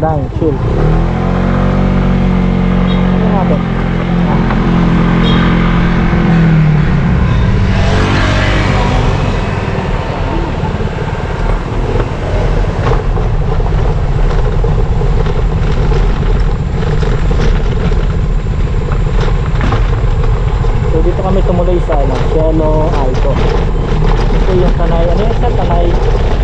Dahil, chill. Ano natin? Kami tumuloy sa ano, Alto. Ito yung Tanay, ano yung?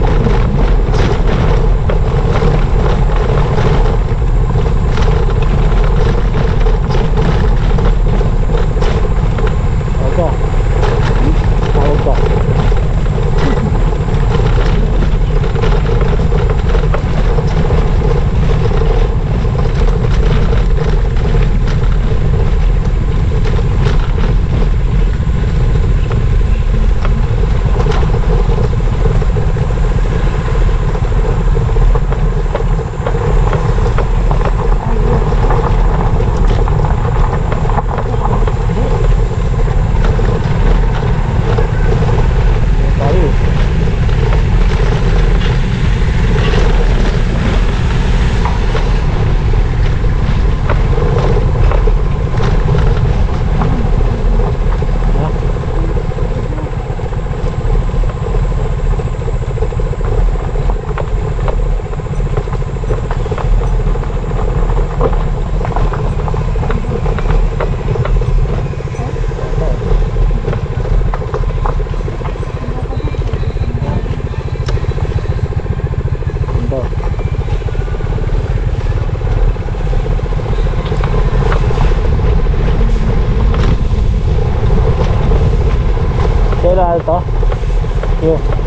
you. Kailan ito? Yun.